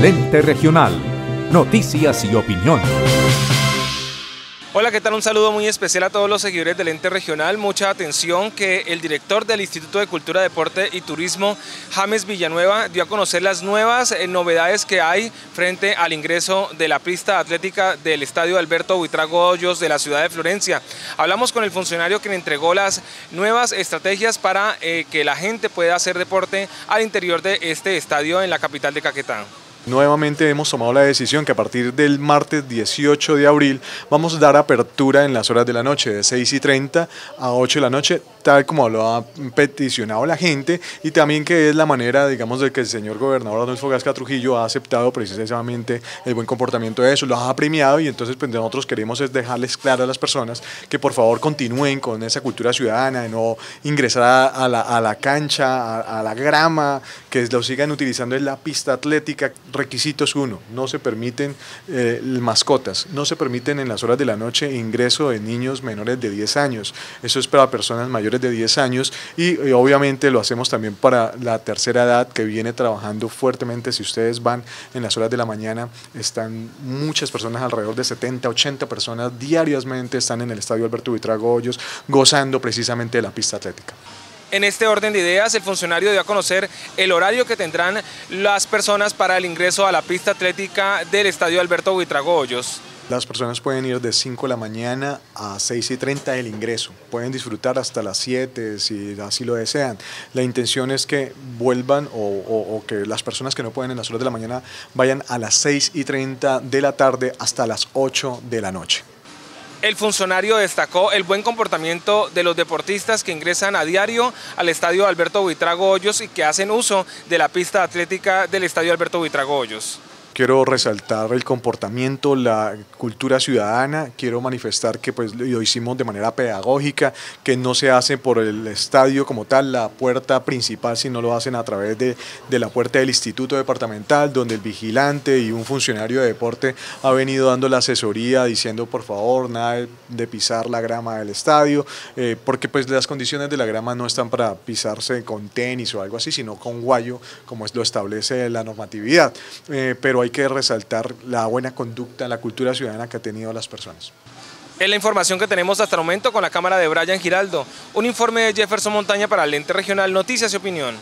Lente Regional. Noticias y opinión. Hola, ¿qué tal? Un saludo muy especial a todos los seguidores del ente regional. Mucha atención que el director del Instituto de Cultura, Deporte y Turismo, James Villanueva, dio a conocer las nuevas eh, novedades que hay frente al ingreso de la pista atlética del Estadio Alberto Buitrago Hoyos de la ciudad de Florencia. Hablamos con el funcionario que entregó las nuevas estrategias para eh, que la gente pueda hacer deporte al interior de este estadio en la capital de Caquetá. Nuevamente hemos tomado la decisión que a partir del martes 18 de abril vamos a dar apertura en las horas de la noche, de 6 y 30 a 8 de la noche, tal como lo ha peticionado la gente y también que es la manera, digamos, de que el señor gobernador Adolfo Gasca Trujillo ha aceptado precisamente el buen comportamiento de eso, lo ha premiado y entonces pues, nosotros queremos es dejarles claro a las personas que por favor continúen con esa cultura ciudadana, de no ingresar a la, a la cancha, a, a, la grama, que lo sigan utilizando en la pista atlética. Requisitos uno, no se permiten eh, mascotas, no se permiten en las horas de la noche ingreso de niños menores de 10 años, eso es para personas mayores de 10 años y, obviamente lo hacemos también para la tercera edad que viene trabajando fuertemente. Si ustedes van en las horas de la mañana, están muchas personas, alrededor de 70, 80 personas diariamente están en el Estadio Alberto Hoyos gozando precisamente de la pista atlética. En este orden de ideas, el funcionario dio a conocer el horario que tendrán las personas para el ingreso a la pista atlética del Estadio Alberto Buitrago Hoyos. Las personas pueden ir de 5 de la mañana a 6 y 30 del ingreso. Pueden disfrutar hasta las 7 si así lo desean. La intención es que vuelvan o, que las personas que no pueden en las horas de la mañana vayan a las 6 y 30 de la tarde hasta las 8 de la noche. El funcionario destacó el buen comportamiento de los deportistas que ingresan a diario al estadio Alberto Buitrago Hoyos y que hacen uso de la pista atlética del estadio Alberto Buitrago Hoyos quiero resaltar el comportamiento, la cultura ciudadana, quiero manifestar que pues lo hicimos de manera pedagógica, que no se hace por el estadio como tal, la puerta principal, sino lo hacen a través de, de la puerta del instituto departamental, donde el vigilante y un funcionario de deporte ha venido dando la asesoría diciendo por favor nada de pisar la grama del estadio, eh, porque pues las condiciones de la grama no están para pisarse con tenis o algo así, sino con guayo, como lo establece la normatividad, eh, pero hay que resaltar la buena conducta, la cultura ciudadana que ha tenido las personas. Es la información que tenemos hasta el momento con la cámara de Brian Giraldo. Un informe de Jefferson Montaña para el Lente Regional Noticias y Opinión.